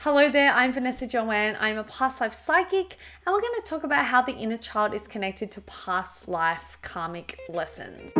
Hello there, I'm Vanessa Joanne. I'm a past life psychic, and we're going to talk about how the inner child is connected to past life karmic lessons.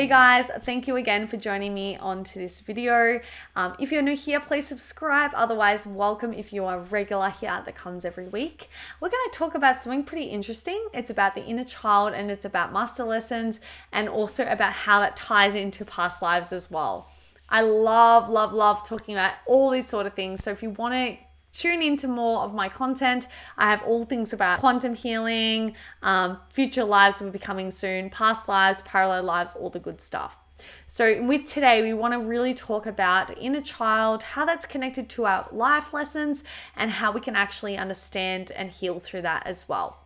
Hey guys, thank you again for joining me onto this video. Um, if you're new here, please subscribe. Otherwise, welcome if you are regular here that comes every week. We're going to talk about something pretty interesting. It's about the inner child and it's about master lessons and also about how that ties into past lives as well. I love, love, love talking about all these sort of things. So if you want to tune into more of my content. I have all things about quantum healing, um, future lives will be coming soon, past lives, parallel lives, all the good stuff. So, with today, we want to really talk about inner child, how that's connected to our life lessons, and how we can actually understand and heal through that as well.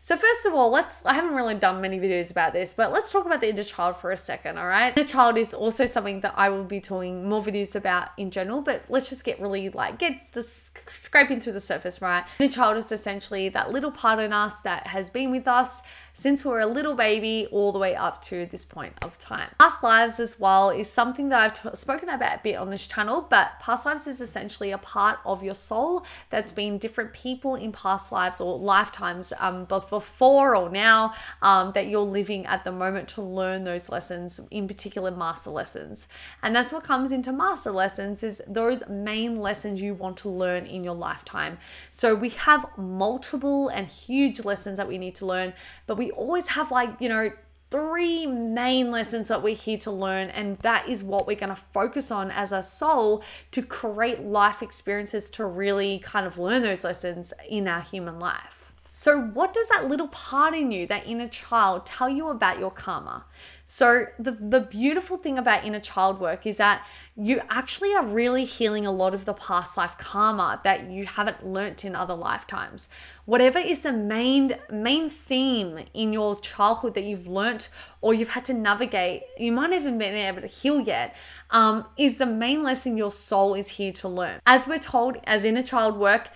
So first of all, let's I haven't really done many videos about this, but let's talk about the inner child for a second, all right? Inner child is also something that I will be doing more videos about in general, but let's just get really like get just scraping through the surface, right? Inner child is essentially that little part in us that has been with us since we were a little baby all the way up to this point of time. Past lives as well is something that I've spoken about a bit on this channel, but past lives is essentially a part of your soul that's been different people in past lives or lifetimes, um, before or now, um, that you're living at the moment to learn those lessons, in particular master lessons. And that's what comes into master lessons is those main lessons you want to learn in your lifetime. So we have multiple and huge lessons that we need to learn, but we we always have like, you know, three main lessons that we're here to learn, and that is what we're going to focus on as a soul to create life experiences to really kind of learn those lessons in our human life. So, what does that little part in you, that inner child, tell you about your karma? So, the, the beautiful thing about inner child work is that you actually are really healing a lot of the past life karma that you haven't learnt in other lifetimes. Whatever is the main main theme in your childhood that you've learnt or you've had to navigate, you might not even been able to heal yet, um, is the main lesson your soul is here to learn. As we're told, as inner child work,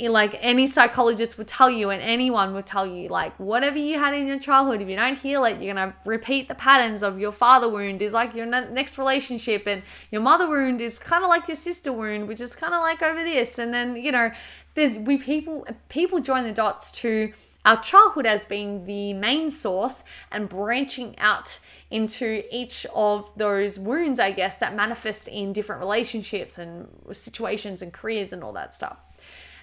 like any psychologist would tell you and anyone would tell you like whatever you had in your childhood if you don't heal it you're going to repeat the patterns of your father wound is like your next relationship and your mother wound is kind of like your sister wound which is kind of like over this. And then you know there's we people people join the dots to our childhood as being the main source and branching out into each of those wounds i guess that manifest in different relationships and situations and careers and all that stuff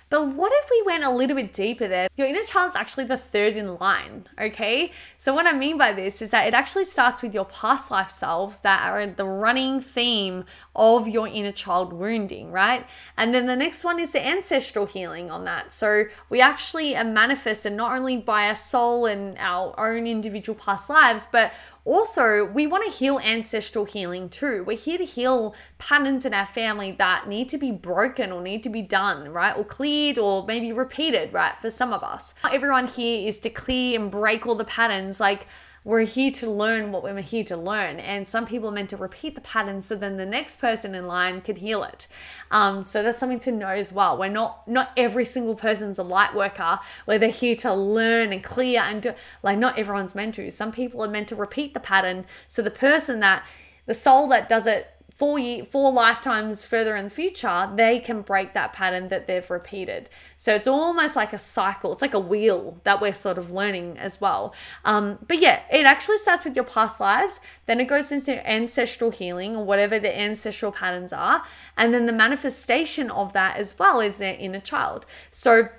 but what if we went a little bit deeper there? Your inner child's actually the third in line, okay? So, what I mean by this is that it actually starts with your past life selves that are the running theme of your inner child wounding, right? And then the next one is the ancestral healing on that. So, we actually are manifested not only by our soul and our own individual past lives, but also, we want to heal ancestral healing too. We're here to heal patterns in our family that need to be broken or need to be done, right? Or cleared or maybe repeated, right? For some of us. Not everyone here is to clear and break all the patterns. Like, we're here to learn what we're here to learn. And some people are meant to repeat the pattern so then the next person in line can heal it. Um, so that's something to know as well. We're not not every single person's a light worker where they're here to learn and clear and do like not everyone's meant to. Some people are meant to repeat the pattern. So the person that the soul that does it four year, four lifetimes further in the future, they can break that pattern that they've repeated. So it's almost like a cycle. It's like a wheel that we're sort of learning as well. Um, but yeah, it actually starts with your past lives. Then it goes into ancestral healing or whatever the ancestral patterns are, and then the manifestation of that as well is their inner child. So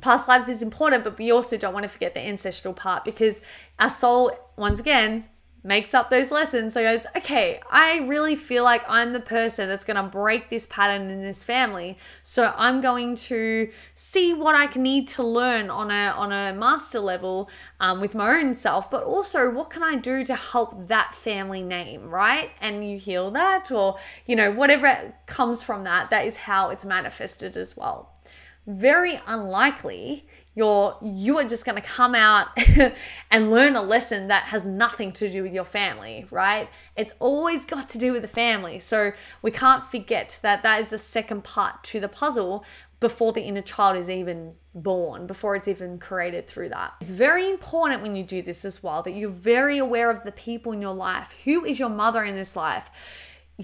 past lives is important, but we also don't want to forget the ancestral part because our soul, once again, makes up those lessons. So goes, okay, I really feel like I'm the person that's going to break this pattern in this family. So I'm going to see what I can need to learn on a on a master level um, with my own self, but also what can I do to help that family name, right? And you heal that, or you know whatever comes from that. That is how it's manifested as well. Very unlikely you're you are just going to come out and learn a lesson that has nothing to do with your family right? It's always got to do with the family. So we can't forget that that is the second part to the puzzle before the inner child is even born before it's even created through that. It's very important when you do this as well that you're very aware of the people in your life. Who is your mother in this life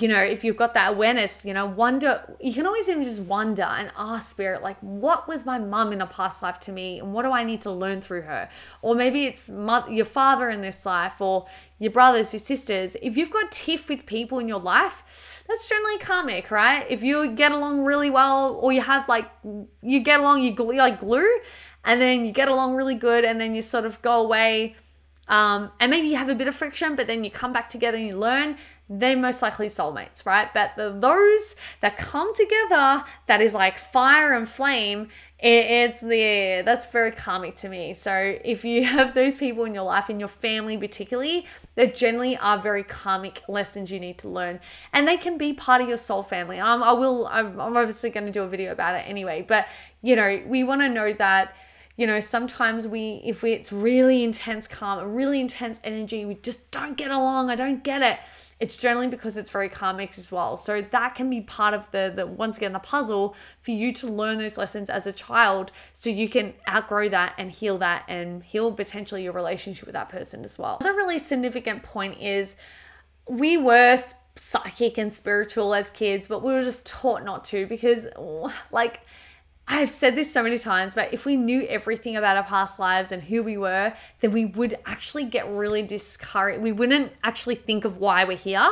you know, if you've got that awareness, you know, wonder, you can always even just wonder and ask spirit, like, what was my mum in a past life to me? And what do I need to learn through her? Or maybe it's mother, your father in this life or your brothers, your sisters. If you've got tiff with people in your life, that's generally karmic, right? If you get along really well or you have like, you get along, you glue, like glue, and then you get along really good and then you sort of go away. Um, and maybe you have a bit of friction, but then you come back together and you learn they're most likely soulmates, right? But the, those that come together, that is like fire and flame, it, it's the that's very karmic to me. So if you have those people in your life, in your family particularly, that generally are very karmic lessons you need to learn, and they can be part of your soul family. Um, I will. I'm, I'm obviously going to do a video about it anyway, but you know, we want to know that you know sometimes we if we it's really intense calm really intense energy we just don't get along i don't get it it's generally because it's very karmic as well. So that can be part of the, the once again the puzzle for you to learn those lessons as a child so you can outgrow that and heal that and heal potentially your relationship with that person as well. The really significant point is we were psychic and spiritual as kids, but we were just taught not to because like I've said this so many times, but if we knew everything about our past lives and who we were, then we would actually get really discouraged. We wouldn't actually think of why we're here.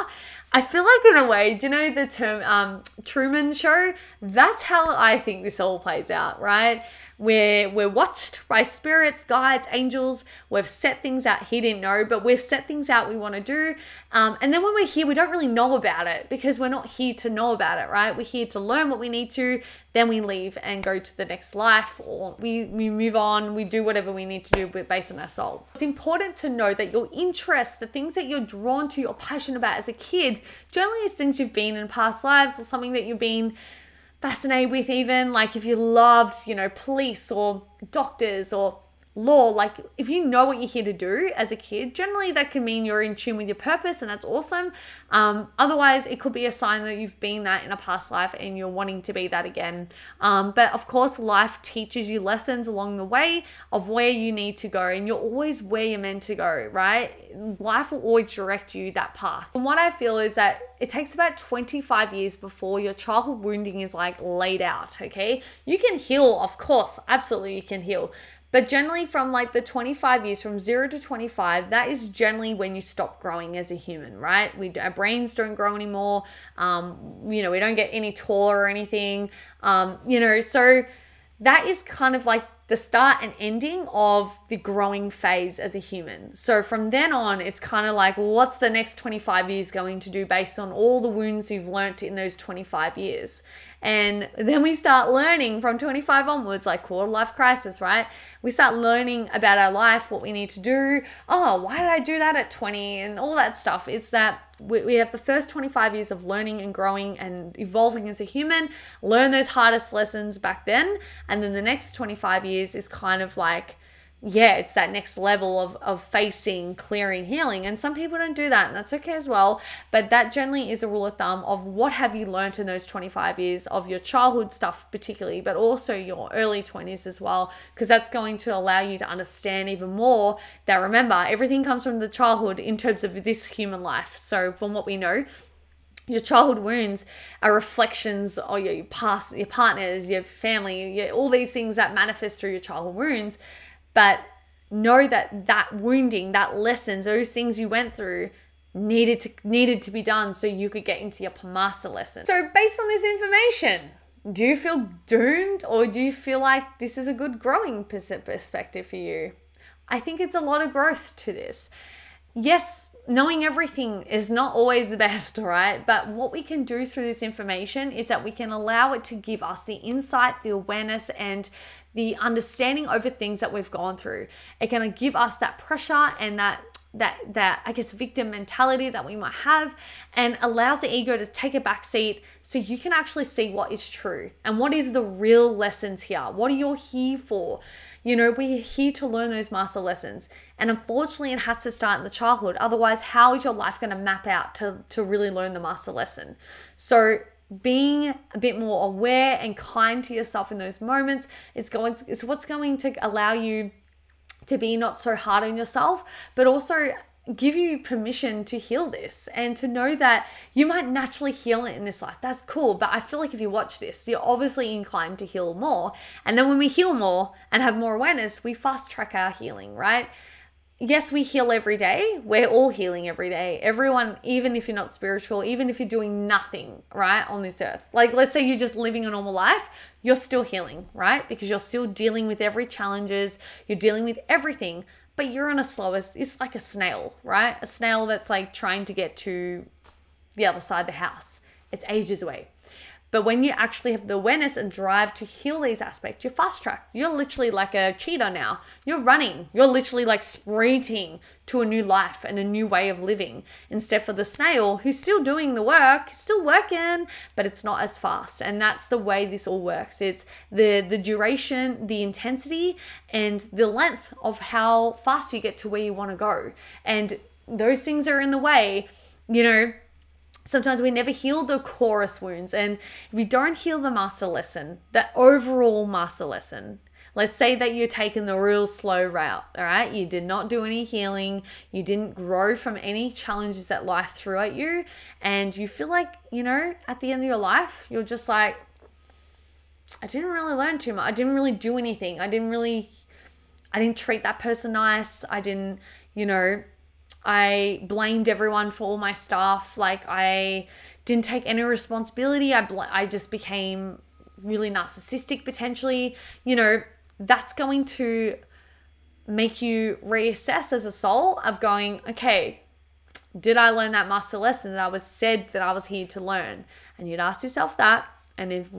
I feel like, in a way, do you know the term um, Truman Show? That's how I think this all plays out, right? We're, we're watched by spirits, guides, angels. We've set things out he didn't know, but we've set things out we want to do. Um, and then when we're here, we don't really know about it because we're not here to know about it, right? We're here to learn what we need to, then we leave and go to the next life or we, we move on, we do whatever we need to do based on our soul. It's important to know that your interests, the things that you're drawn to, you're passionate about as a kid, generally is things you've been in past lives or something that you've been fascinated with even like if you loved you know police or doctors or law like if you know what you're here to do as a kid generally that can mean you're in tune with your purpose and that's awesome. Um, otherwise it could be a sign that you've been that in a past life and you're wanting to be that again. Um, but of course life teaches you lessons along the way of where you need to go and you're always where you're meant to go right? Life will always direct you that path. And what i feel is that it takes about 25 years before your childhood wounding is like laid out okay? You can heal of course absolutely you can heal but generally, from like the 25 years, from zero to 25, that is generally when you stop growing as a human, right? We our brains don't grow anymore. Um, you know, we don't get any taller or anything. Um, you know, so that is kind of like the start and ending of the growing phase as a human. So from then on, it's kind of like, well, what's the next 25 years going to do based on all the wounds you've learnt in those 25 years? And then we start learning from 25 onwards, like quarter life crisis, right? We start learning about our life, what we need to do. Oh, why did I do that at 20? And all that stuff. It's that we have the first 25 years of learning and growing and evolving as a human, learn those hardest lessons back then. And then the next 25 years is kind of like, yeah, it's that next level of, of facing, clearing, healing. And some people don't do that, and that's okay as well. But that generally is a rule of thumb of what have you learned in those 25 years of your childhood stuff, particularly, but also your early 20s as well, because that's going to allow you to understand even more that remember, everything comes from the childhood in terms of this human life. So, from what we know, your childhood wounds are reflections of your past, your partners, your family, your, all these things that manifest through your childhood wounds but know that that wounding, that lessons, those things you went through needed to needed to be done so you could get into your master lesson. So based on this information, do you feel doomed or do you feel like this is a good growing perspective for you? I think it's a lot of growth to this. Yes, knowing everything is not always the best, right? But what we can do through this information is that we can allow it to give us the insight, the awareness, and the understanding over things that we've gone through. It can give us that pressure and that that that I guess victim mentality that we might have and allows the ego to take a back seat so you can actually see what is true and what is the real lessons here. What are you here for? You know, we're here to learn those master lessons. And unfortunately, it has to start in the childhood. Otherwise, how is your life going to map out to, to really learn the master lesson? So being a bit more aware and kind to yourself in those moments it's going is what's going to allow you to be not so hard on yourself, but also give you permission to heal this and to know that you might naturally heal it in this life. That's cool. But I feel like if you watch this, you're obviously inclined to heal more. And then when we heal more and have more awareness, we fast track our healing, right? Yes, we heal every day. We're all healing every day. Everyone, even if you're not spiritual, even if you're doing nothing, right, on this earth. Like, let's say you're just living a normal life, you're still healing, right? Because you're still dealing with every challenges, you're dealing with everything, but you're on a slower, it's like a snail, right? A snail that's like trying to get to the other side of the house. It's ages away. But when you actually have the awareness and drive to heal these aspects, you're fast tracked. You're literally like a cheetah now. You're running. You're literally like sprinting to a new life and a new way of living. Instead for the snail who's still doing the work, still working, but it's not as fast. And that's the way this all works. It's the the duration, the intensity, and the length of how fast you get to where you want to go. And those things are in the way, you know sometimes we never heal the chorus wounds. And we don't heal the master lesson, the overall master lesson, let's say that you're taking the real slow route, all right? You did not do any healing, you didn't grow from any challenges that life threw at you, and you feel like, you know, at the end of your life, you're just like, I didn't really learn too much. I didn't really do anything. I didn't really, I didn't treat that person nice. I didn't, you know, I blamed everyone for all my stuff. Like I didn't take any responsibility. I bl- I just became really narcissistic potentially. You know, that's going to make you reassess as a soul of going, okay, did I learn that master lesson that I was said that I was here to learn? And you'd ask yourself that. And if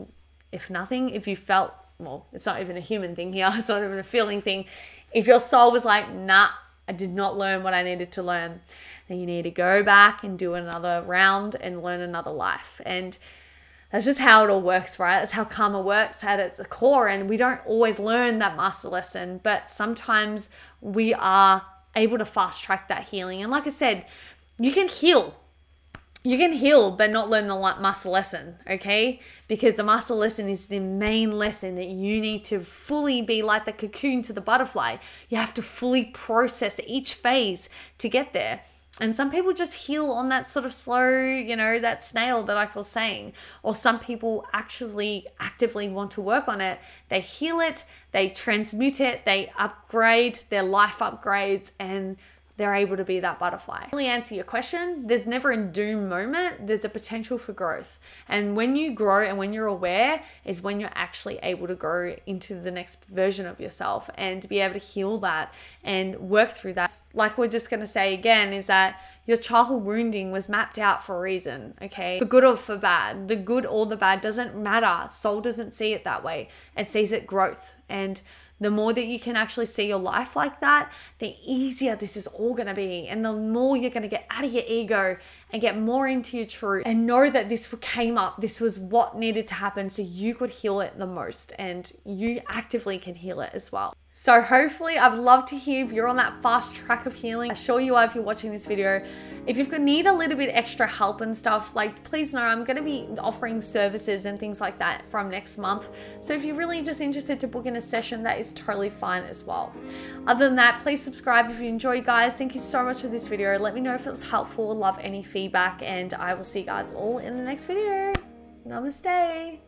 if nothing, if you felt well, it's not even a human thing here, it's not even a feeling thing. If your soul was like, nah, I did not learn what I needed to learn. Then you need to go back and do another round and learn another life. And that's just how it all works, right? That's how karma works at its core. And we don't always learn that master lesson, but sometimes we are able to fast track that healing. And like I said, you can heal you can heal but not learn the master lesson, okay? Because the master lesson is the main lesson that you need to fully be like the cocoon to the butterfly. You have to fully process each phase to get there. And some people just heal on that sort of slow, you know, that snail that I was saying. Or some people actually actively want to work on it. They heal it, they transmute it, they upgrade, their life upgrades, and they're able to be that butterfly. To really answer your question, there's never a doom moment, there's a potential for growth. And when you grow and when you're aware is when you're actually able to grow into the next version of yourself and be able to heal that and work through that. Like we're just going to say again is that your childhood wounding was mapped out for a reason, okay? For good or for bad. The good or the bad doesn't matter. Soul doesn't see it that way. It sees it growth and the more that you can actually see your life like that, the easier this is all going to be. And the more you're going to get out of your ego and get more into your truth and know that this came up, this was what needed to happen so you could heal it the most and you actively can heal it as well. So hopefully I'd love to hear if you're on that fast track of healing. I sure you are if you're watching this video. If you need a little bit extra help and stuff, like please know I'm going to be offering services and things like that from next month. So if you're really just interested to book in a session, that is totally fine as well. Other than that, please subscribe if you enjoy guys. Thank you so much for this video. Let me know if it was helpful. Love any feedback and I will see you guys all in the next video. Namaste.